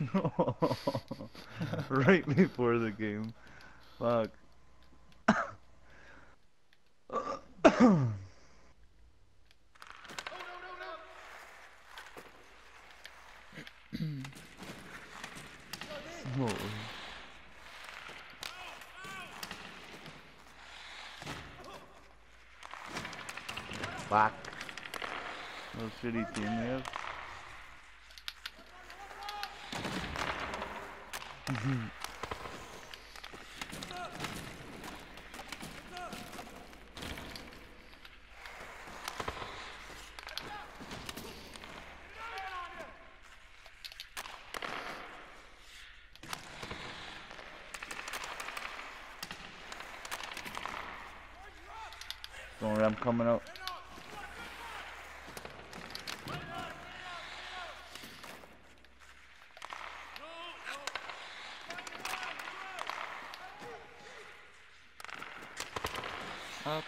right before the game. Fuck. Holy. Fuck. No shitty team we have. Don't worry, I'm coming out. Wow.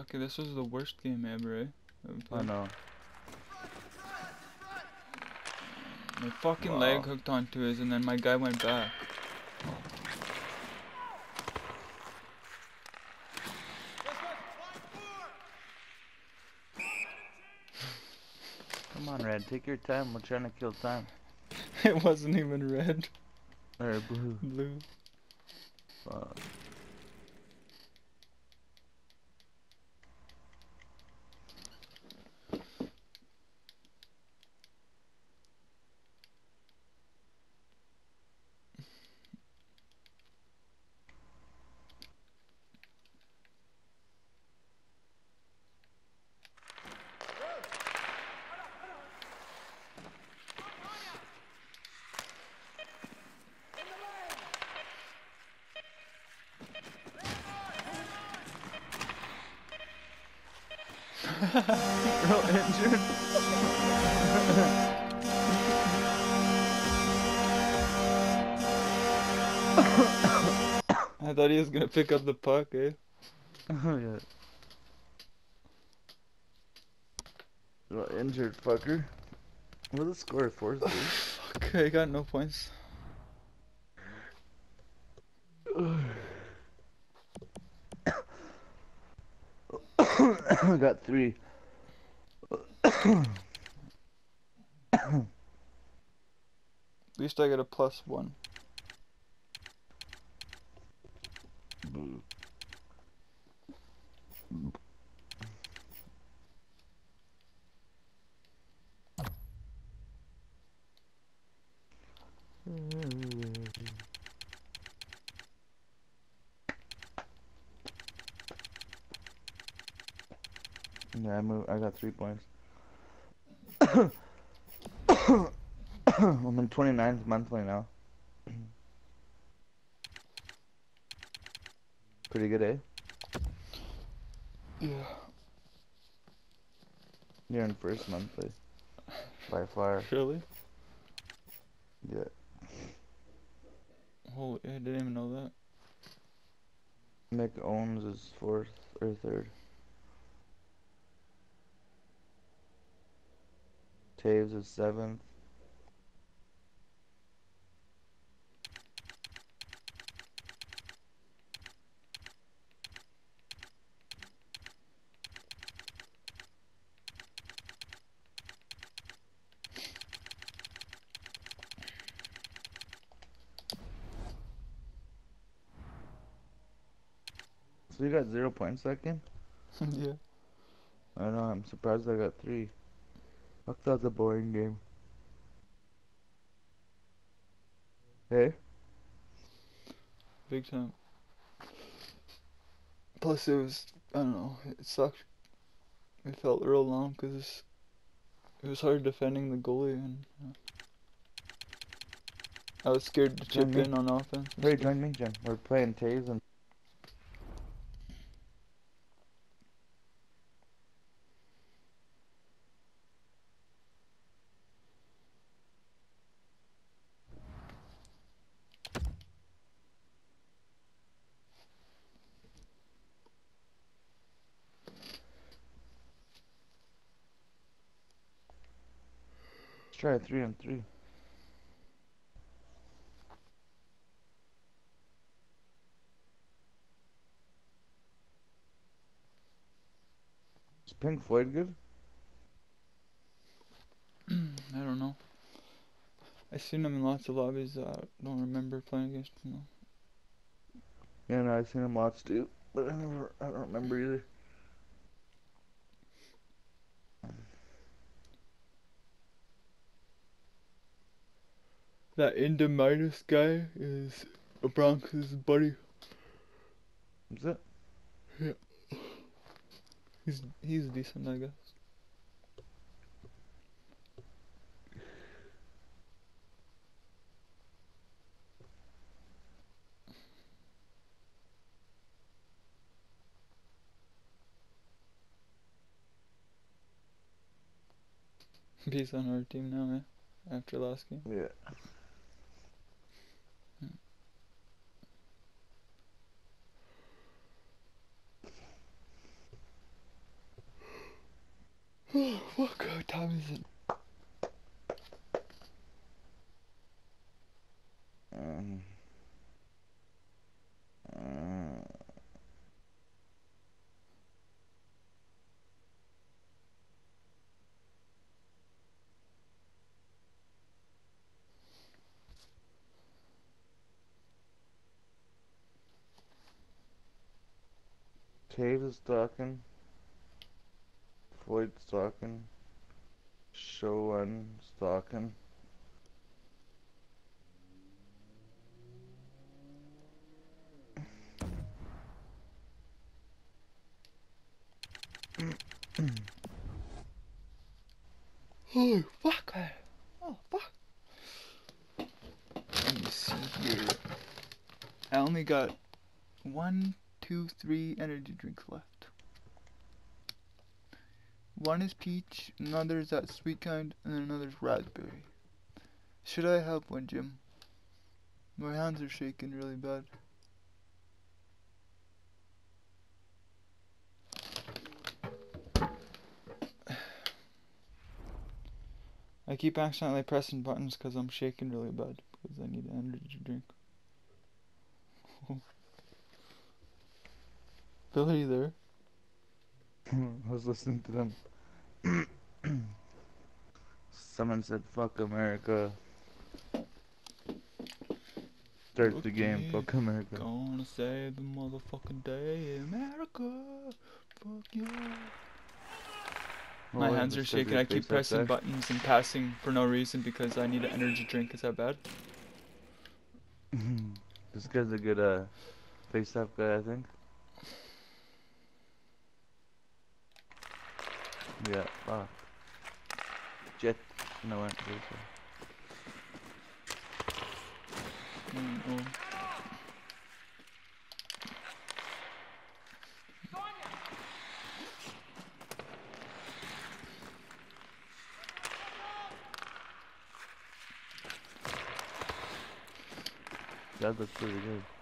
Fuck this was the worst game ever, eh? I know. My fucking leg hooked onto his and then my guy went back. Come on, Red. Take your time. We're trying to kill time. it wasn't even red. Or blue. Blue. Fuck. Real injured. I thought he was gonna pick up the puck, eh? Oh yeah. Real injured fucker. What the score is four three? Fuck, I got no points. I got three. At least I got a plus one. Mm-hmm. Yeah, I moved. I got three points. I'm in 29th monthly now. Pretty good, eh? Yeah. You're in first monthly. By far. Really? Yeah. Holy, I didn't even know that. Mick Owens is fourth or third. Taves is seventh. So you got zero points that game? yeah. I know, I'm surprised I got three. Fuck, that was a boring game. Hey? Big time. Plus, it was, I don't know, it sucked. It felt real long because it was hard defending the goalie and uh, I was scared to chip in on offense. Hey, join me, Jim. We're playing Taves and try three on three. Is Pink Floyd good? I don't know. I've seen him in lots of lobbies. I don't remember playing against him. though. Yeah, no, I've seen him lots too, but I never, I don't remember either. That Indomitus guy is a Bronx's buddy. Is it? He's he's decent, I guess. He's on our team now, eh? After last game. Yeah. What time is it? Um, Cave is talking. Floyd's talking. Showen's talking. Oh, fuck. Oh, fuck. Let me see here. I only got one, two, three energy drinks left. One is peach, another is that sweet kind, and another is raspberry. Should I have one, Jim? My hands are shaking really bad. I keep accidentally pressing buttons because I'm shaking really bad because I need an energy drink. Bill, are you there? I was listening to them. Someone said, fuck America. Start the game, fuck America. Gonna save the motherfucking day, America. Fuck yeah. My Well, hands are shaking. I keep pressing buttons and passing for no reason because I need an energy drink. Is that bad? this guy's a good uh, face up guy, I think. Yeah, fuck. Jet. No, this way. Mm, oh. That looks pretty good.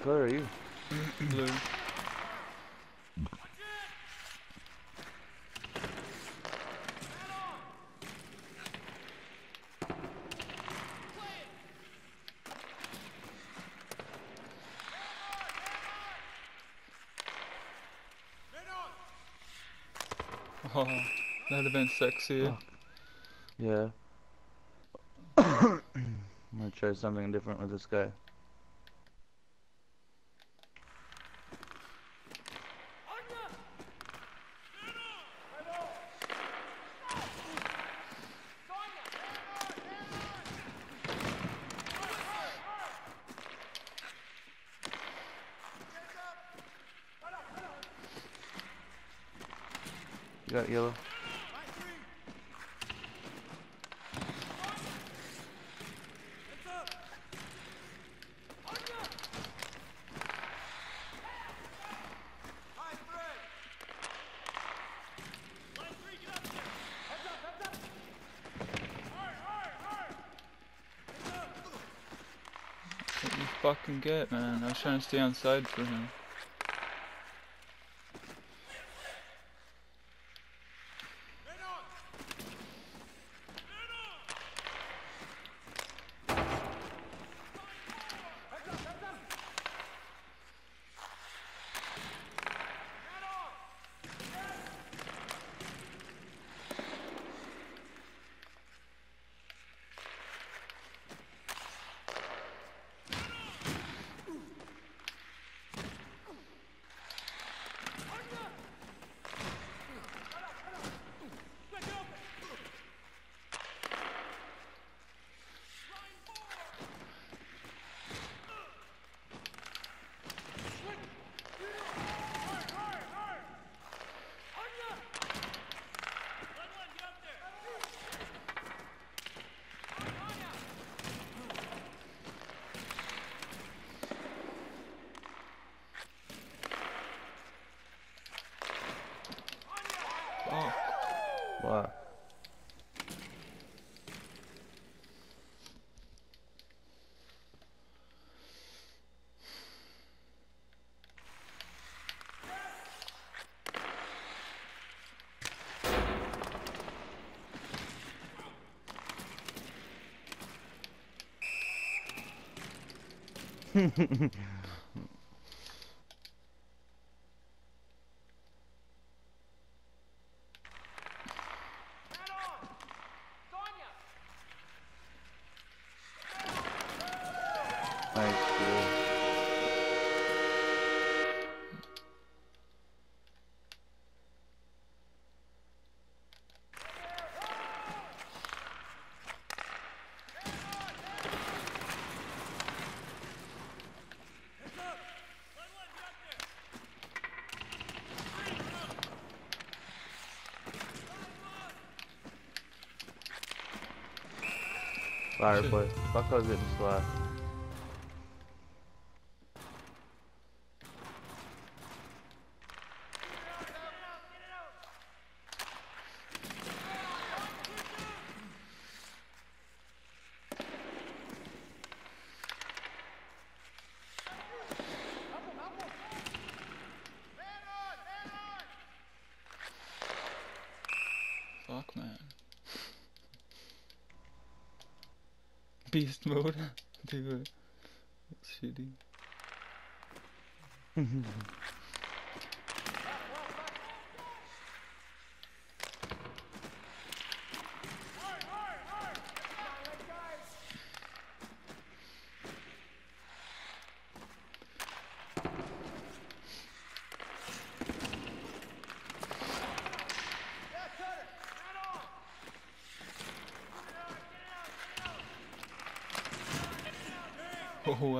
What color are you? Blue. Oh, that'd have been sexy. Oh. Yeah. I'm gonna try something different with this guy. You got yellow. fucking get, man. I was trying to stay on side for him. Cool. Fire boy. Fuck I was getting slapped. fuck, man. Beast mode. Dude, it's shitty.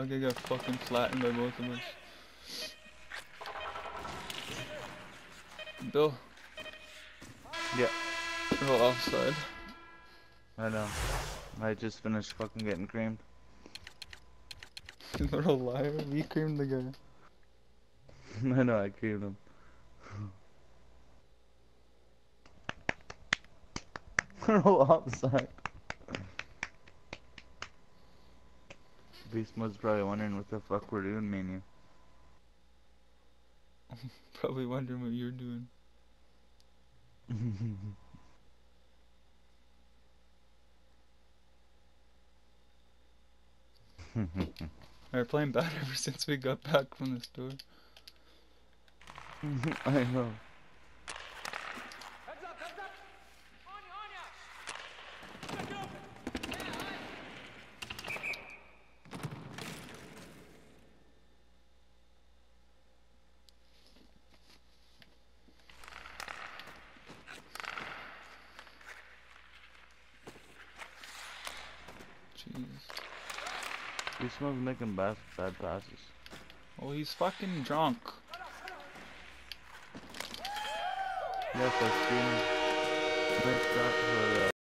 I got fucking flattened by both of us. Bill, yeah, you're offside. I know. I just finished fucking getting creamed. You little liar. We creamed the guy. I know, I creamed him. We're all offside. Beast Mode's probably wondering what the fuck we're doing, me and Probably wondering what you're doing. We're playing bad ever since we got back from the store. I know. Beast Mode's making bad, bad passes. Oh, he's fucking drunk. Yes, I seen. Nice shot for uh,